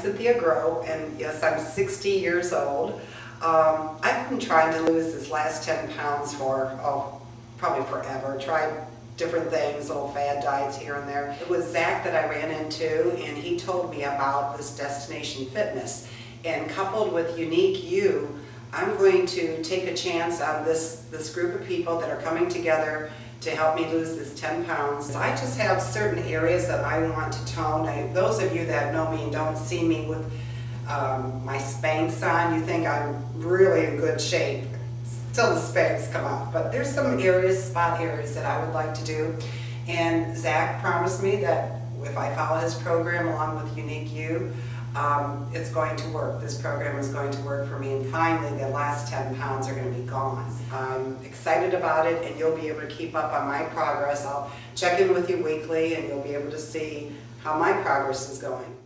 Cynthia Grow, and yes, I'm 60 years old. Um, I've been trying to lose this last 10 pounds for, oh, probably forever. Tried different things, little fad diets here and there. It was Zak that I ran into, and he told me about this Destination Fitness. And coupled with Unique You, I'm going to take a chance on this, this group of people that are coming together to help me lose this 10 pounds. I just have certain areas that I want to tone. I, those of you that know me and don't see me with um, my Spanx on, you think I'm really in good shape. Still the Spanx come off, but there's some areas, spot areas that I would like to do. And Zak promised me that if I follow his program along with Unique You, um, it's going to work. This program is going to work for me, and finally, the last 10 pounds are going to be gone. I'm excited about it, and you'll be able to keep up on my progress. I'll check in with you weekly, and you'll be able to see how my progress is going.